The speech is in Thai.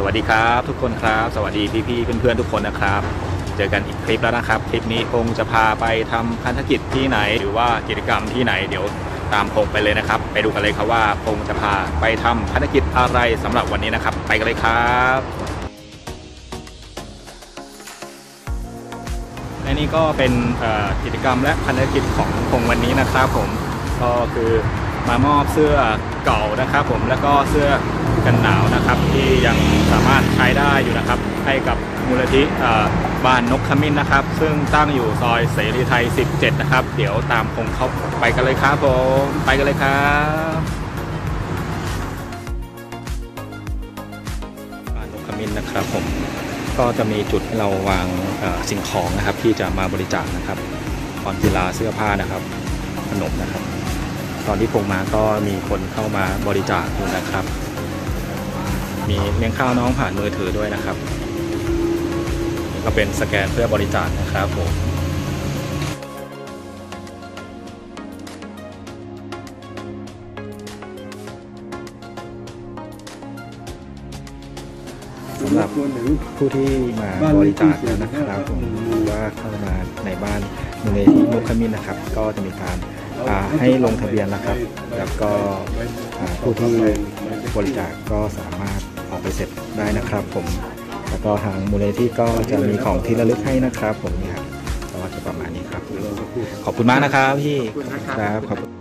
สวัสดีครับทุกคนครับ สวัสดีพี่ๆเพื่อนๆทุกคนนะครับ เจอกันอีกคลิปแล้วนะครับ คลิปนี้คงจะพาไปทำพันธกิจที่ไหน หรือว่ากิจกรรมที่ไหนเดี๋ยวตามพงไปเลยนะครับ ไปดูกันเลยครับว่าพงจะพาไปทำพันธกิจอะไรสำหรับวันนี้นะครับ ไปกันเลยครับและนี่ก็เป็นกิจกรรมและพันธกิจของพงวันนี้นะครับผมก็คือมามอบเสื้อเก่านะครับผมแล้วก็เสื้อ กันหนาวนะครับ ที่ยังสามารถใช้ได้อยู่นะครับ ให้กับมูลนิธิบ้านนกขมิ้นนะครับ ซึ่งตั้งอยู่ซอยเสรีไทย 17 นะครับ เดี๋ยวตามพงเข้าไปกันเลยครับผมไปกันเลยครับบ้านนกขมิ้นนะครับผมก็จะมีจุดให้เราวางสิ่งของนะครับ ที่จะมาบริจาคนะครับพรกีฬาเสื้อผ้านะครับขนมนะครับ ตอนที่พงมาก็มีคนเข้ามาบริจาคอยู่นะครับ มีเลี้ยงข้าวน้องผ่านมือถือด้วยนะครับนี่ก็เป็นสแกนเพื่อบริจาคนะครับผมสำหรับผู้ที่มาบริจาคนะครับผมหรือว่าเข้ามาในบ้านมูลนิธินกขมินนะครับ ก็จะมีการให้ลงทะเบียนแล้วครับ แล้วก็ผู้ที่บริจาคก็สามารถ ของไปเสร็จได้นะครับ ผม แล้วก็ทางมูลนิธิก็จะมีของที่ระลึกให้นะครับ ผมนี่ครับก็จะประมาณนี้ครับ ขอบคุณมากนะครับพี่ครับขอบคุณ